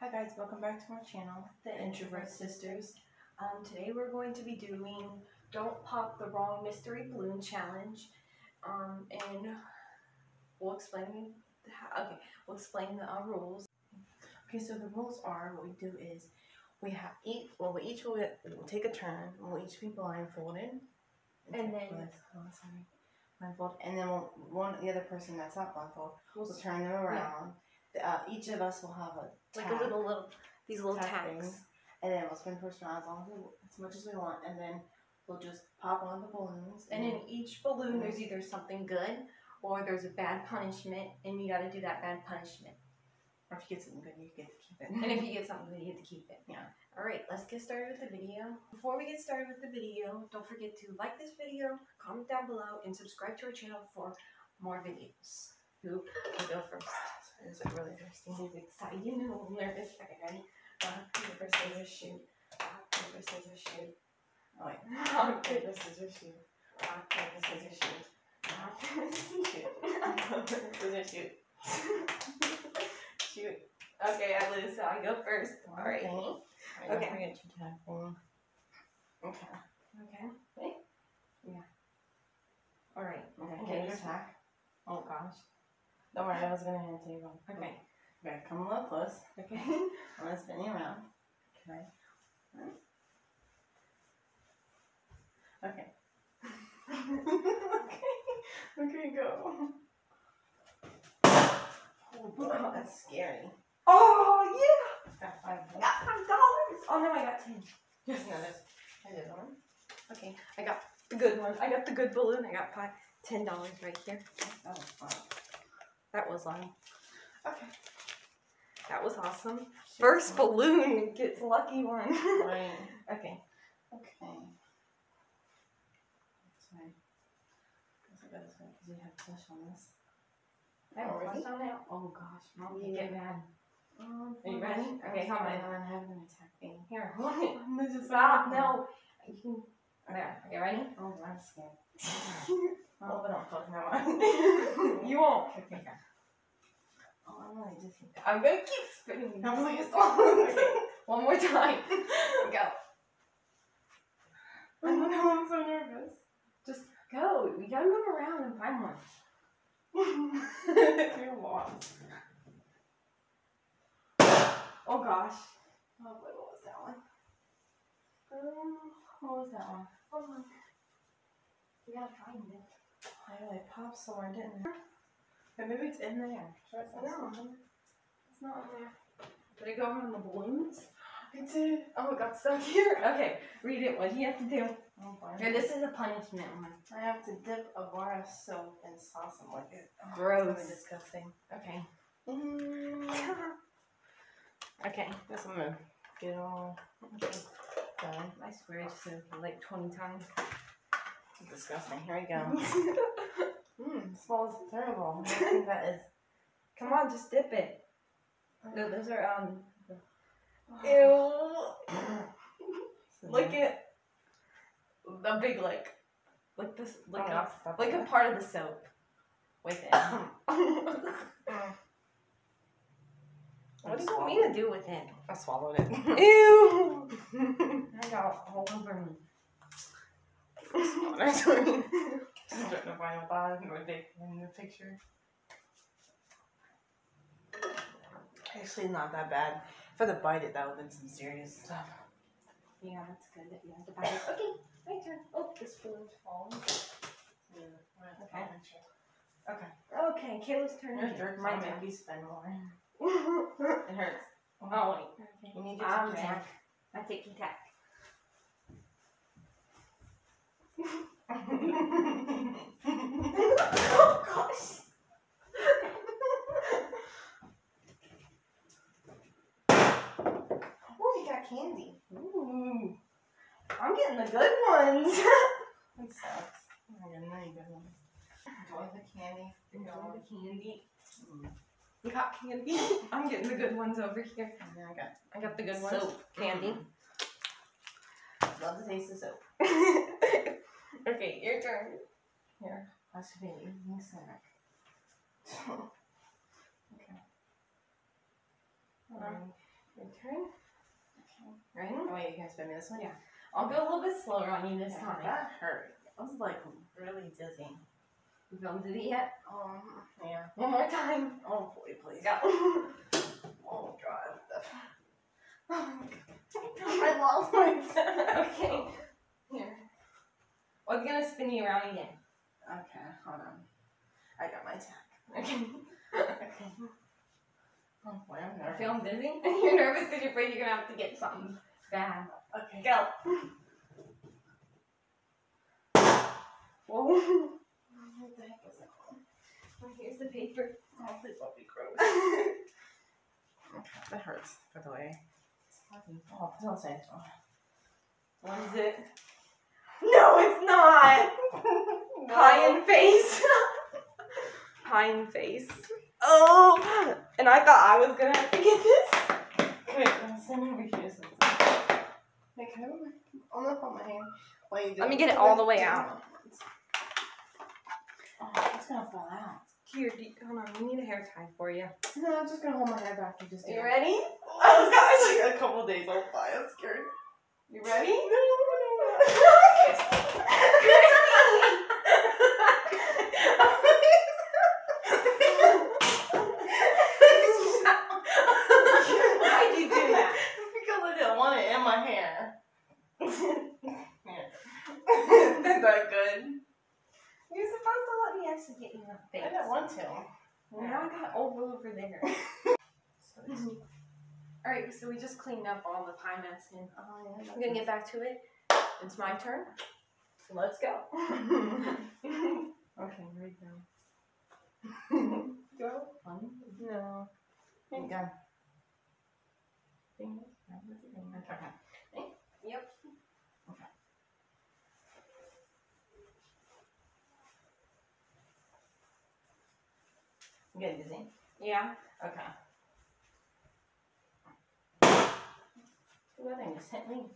Hi guys, welcome back to our channel, the Introvert Sisters. Um, today we're going to be doing Don't Pop the Wrong Mystery Balloon Challenge. Um, and we'll explain how, okay, we'll explain the uh, rules. Okay, so the rules are what we do is we have each well we each will, will take a turn. We'll each be blindfolded. And then- oh, sorry, blindfold, and then we'll, one the other person that's not blindfolded We'll will turn them around. The, Uh, each of us will have a like a little little these little tag tags. and then we'll spin first round as long as, we, as much as we want, and then we'll just pop one of the balloons. And in each balloon there's either something good or there's a bad punishment and you gotta do that bad punishment. or if you get something good, you get to keep it. And if you get something good, you get to keep it. Yeah. Alright, let's get started with the video. Before we get started with the video, don't forget to like this video, comment down below, and subscribe to our channel for more videos. Who will go first? It's like really. This is exciting and a little nervous. Okay, ready? Rock, paper, scissors, shoot. Rock, paper, scissors, shoot. Oh wait. Rock, paper, uh, Paper, scissors, shoot. rock, paper, scissors, shoot. Rock, paper, scissors, Scissors, shoot. shoot. Okay, I lose, so I go first. Alright. Okay. Okay. Don't forget your tag thing. Okay. Okay. Yeah. Alright. Okay. Okay, Okay. Your tag. Oh gosh. Don't worry, I was gonna hand it to you. Okay. Okay. Come a little close. Okay. I'm gonna spin you around. Okay. Okay. okay. Okay. Go. Oh boy, that's scary. Oh yeah! Got five. I got five dollars. Oh no, I got ten. Just another. I did one. Okay, I got the good one. I got the good balloon. I got five, ten dollars right here. Was fun. That was um, Okay. that was awesome. First balloon gets lucky one. Right. okay. Okay. Sorry. I got this one because you have flesh on this. I have a Ready? question now. Oh gosh, mom, you get mad. Um, Are you ready? Okay, hold on. on. I have an attack thing. Here, hold it. I'm gonna Stop. No. You can. There. Okay, ready? Oh, I'm scared. oh, but don't fuck no one. you won't. Okay. Oh, I'm gonna just. I'm gonna keep spinning. No, please Okay, One more time. Go. I don't know. I'm so nervous. Just go. We gotta move around and find one. You're lost. Oh gosh. Oh, boy, what was that one? Um, what was that one? Hold on. We gotta find it. I really popped somewhere, didn't it? But maybe it's in there. Sure, it's No. It's not in there. Did it go around the balloons? It did. Oh, it got stuck here. Okay, read it. What do you have to do? Oh. Here, this is a punishment one. I have to dip a bar of soap in sauce and lick it. Oh, Gross. Really disgusting. Okay. Mm. Okay. Guess I'm gonna get all done. I swear I just said it like 20 times. It's disgusting. Here we go. Smells terrible. I think that is. Come on, just dip it. No, those are, um, Ew. Look at the big lick. Lick this, lick Oh, up. it. a part of the soap with it. what do you want me to do with it? I swallowed it. Ew! I got all over me. I'm trying to find a bag or they in the picture. Actually, not that bad. For the bite, it that would have been some serious stuff. Yeah, that's good that you have to buy it. Okay, my turn. Oh, this balloon's falling. Okay. Okay. Okay, Kayla's turn. Your again. jerk My might turn. make you spend more. It hurts. Oh, wait. Okay. You need to ah, I'm tack. I take tack. oh, gosh. Oh, you got candy. Ooh. I'm getting the good ones. That sucks. Oh, yeah, now you got one. Enjoy the candy. Enjoy the candy. Mm. You got candy. I'm getting the good ones over here. Then I got I got the good ones. Soap. Candy. Love the taste of soap. okay, your turn. Here, that should be evening snack. okay. Um, Your turn. Ready? Oh, wait, you can spin me this one? Yeah. I'll go a little bit slower on you this Yeah, time. That hurt. I was like really dizzy. You feeling dizzy yet? Um, yeah. One more time. Oh boy, please. Go. Oh god. I lost my okay. Here. I'm gonna spin you around again. Okay, hold on. I got my tack. Okay. Okay. Oh boy, I'm nervous. Feeling dizzy? You're nervous because you're afraid you're gonna have to get something bad. Okay. Go. Whoa. What the heck is that called? Here's the paper. Oh, please don't be gross. okay, that hurts, by the way. Oh, don't say it. What is it? No, it's not. Pie in face. Pie in face. Oh, and I thought I was gonna have to get this. Wait, me over here. something. Wait, can I put my, I'm gonna put my hand. Wait, Let me get it all the way out. Oh, it's gonna fall out. Here, do you- hold on. We need a hair tie for you. No, I'm just gonna hold my head back and just do You it. ready? Oh, gosh. Like a couple days old. Bye. I'm scared. You ready? So it's- mm-hmm. Alright, so we just cleaned up all the pie mess and Oh, yeah, I'm gonna get back to it. It's my turn. So let's go. Okay, here we go. Go. No. There you go. Fingers, right with the fingers. Okay. Yep. You getting dizzy? Yeah. Okay. Ooh, that thing just hit me.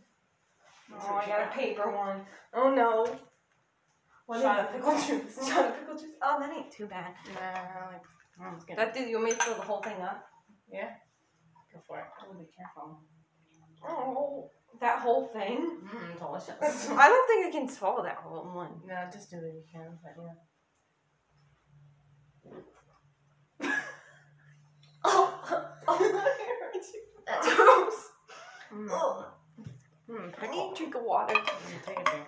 Oh, I got a paper one. Oh no. What Shot of pickle juice. Shot of pickle juice. Oh, that ain't too bad. Nah, like, I'm just gonna. That did you want me to fill the whole thing up? Yeah. Go for it. Oh, be careful. Oh, that whole thing. Mmm, delicious. I don't think I can swallow that whole one. no, just do what you can, but yeah. Oh, That's that's gross. Mmm. Oh, Mmm, I need pickle. a drink of water. Take a drink.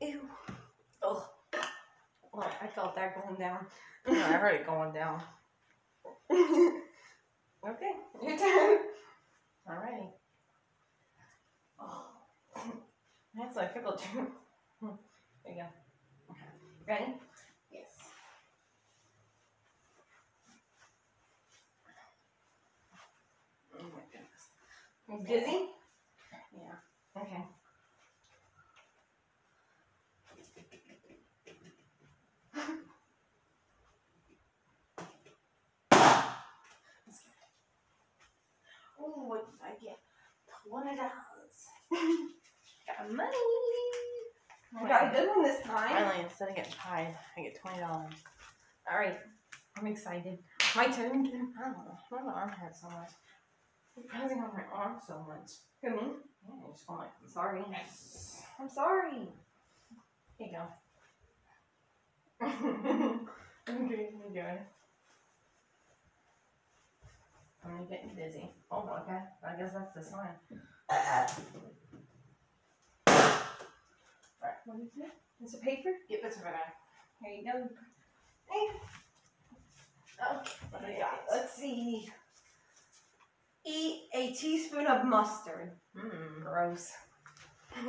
Ew. Oh. Oh, I felt that going down. No, I heard it going down. okay, your turn. Alrighty. Oh. That's like pickle juice. There you go. Ready? Yes. Oh my goodness. You dizzy? Yeah. Okay. Oh, what did I get? Twenty dollars. Got money. I got a good one this time. Finally, instead of getting pied, I get twenty dollars. All right, I'm excited. My turn. I don't know. My arm hurt so much? You're pressing on my arm so much. For me? Yeah, I just want like I'm sorry. yes. I'm sorry. Here you go. okay, you good. I'm getting dizzy. Oh, okay. I guess that's the sign. Alright, what is it? It's a paper. Get this over there. Here you go. Hey. Oh, what do we got? Let's see. Eat a teaspoon of mustard. Mmm. Gross.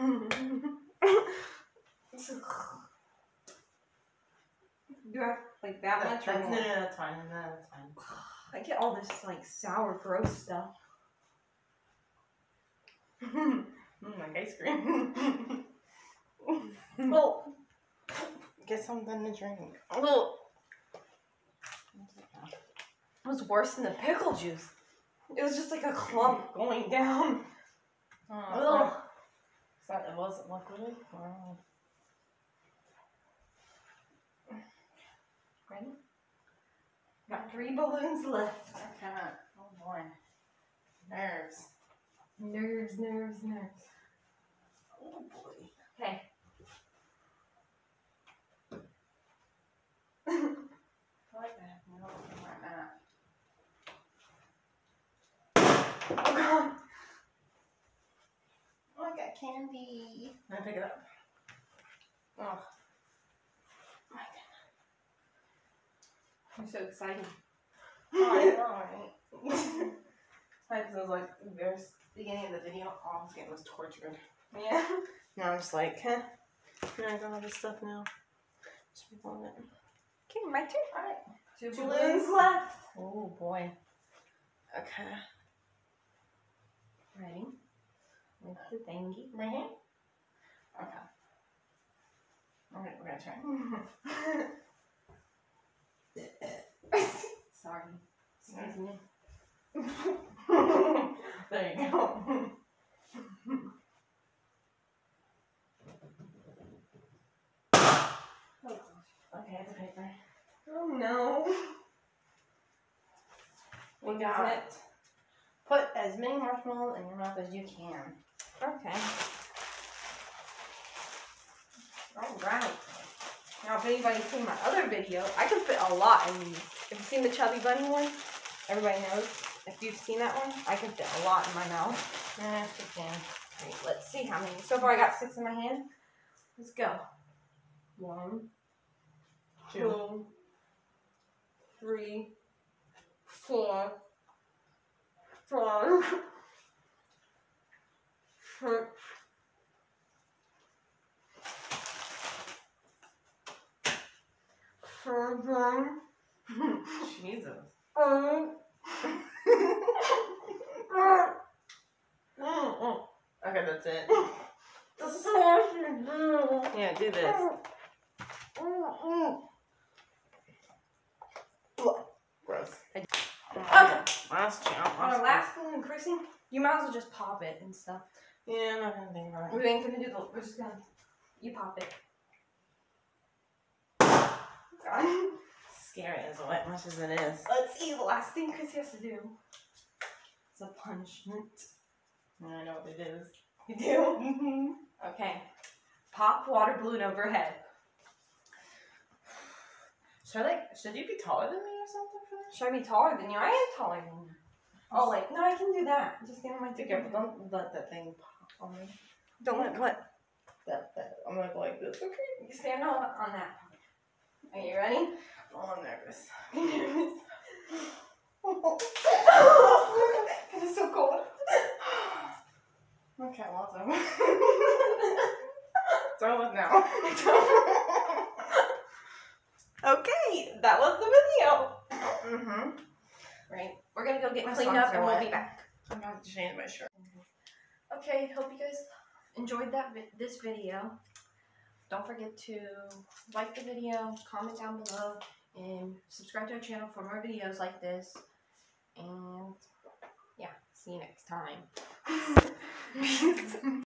Do I have like that That, much or no, more? no, that's fine. No, that's fine. I get all this like sour, gross stuff. Mmm, like ice cream. well, Get something to drink. well, it was worse than the pickle juice. It was just like a clump going down. Oh, it's not, it's not, it wasn't liquid. Wow. Ready? Got three balloons left. Okay. Oh boy. Nerves. Nerves, nerves, nerves. Oh boy. Okay. I like I have no idea where I'm at. Oh god. Oh, I got candy. Can I pick it up? Oh. My I'm so excited. Oh, I know, right? I was like, the very beginning of the video, oh, all I was getting was tortured. Yeah. Now I'm just like, huh? Can I got all this stuff now? Just be on it. Okay, my turn. Alright. Two, Two balloons balloons. left. Oh boy. Okay. Ready? With the thingy. Right here? Okay. Alright, we're gonna try. Sorry. Excuse me. there you go. Oh gosh. Okay, the paper. Oh no. We got it. Put as many marshmallows in your mouth as you can. Okay. Alright. Now if anybody's seen my other video, I can fit a lot in these. If you've seen the chubby bunny one? Everybody knows. If you've seen that one, I can fit a lot in my mouth. Yes, you can. Let's see how many. So far I got six in my hand. Let's go. One, two, three, four, five, six, seven, Jesus. eight, uh. Okay, that's it. seven, Yeah, do this. Gross. Okay. Last challenge. Our last balloon, Chrissy, you might as well just pop it and stuff. Yeah, I'm not gonna think about it. We ain't gonna do the. We're just gonna. You pop it. God. Scary as what much as it is. Let's see. The last thing Chris has to do. It's a punishment. And I know what it is. You do? Mm-hmm. Okay. Pop water balloon overhead. Should I like? Should you be taller than me or something for this? Should I be taller than you? I am taller than you. Oh, like no, I can do that. Just on my two careful! Don't let that thing pop on me. Don't let what? That that I'm gonna go like this. Okay. You stand on on that. Are you ready? Oh, I'm nervous. Cause it's so cold. okay, well it's over. it's over now. Okay, that was the video. mm-hmm. Right, we're gonna go get My cleaned up and we'll wet. be back. I'm about to change my shirt. Okay, hope you guys enjoyed that vi- this video. Don't forget to like the video, comment down below, and subscribe to our channel for more videos like this. And yeah, see you next time.